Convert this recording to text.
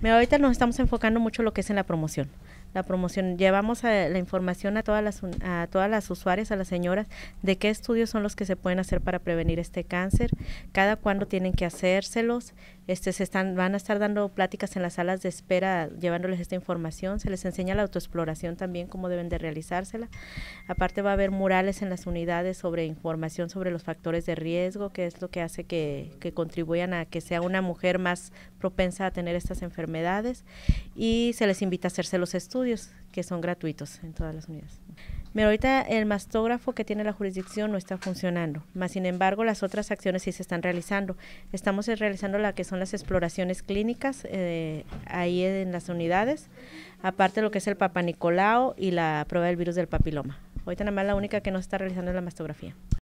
Mira, ahorita nos estamos enfocando mucho en lo que es en la promoción la promoción. Llevamos la información a todas las a todas las usuarias, a las señoras, de qué estudios son los que se pueden hacer para prevenir este cáncer, cada cuándo tienen que hacérselos, este se están van a estar dando pláticas en las salas de espera llevándoles esta información, se les enseña la autoexploración también cómo deben de realizársela. Aparte va a haber murales en las unidades sobre información sobre los factores de riesgo, que es lo que hace que, que contribuyan a que sea una mujer más propensa a tener estas enfermedades y se les invita a hacerse los estudios que son gratuitos en todas las unidades. Pero ahorita el mastógrafo que tiene la jurisdicción no está funcionando, más sin embargo las otras acciones sí se están realizando. Estamos realizando la que son las exploraciones clínicas eh, ahí en las unidades, aparte de lo que es el Papa Nicolao y la prueba del virus del papiloma. Ahorita nada más la única que no está realizando es la mastografía.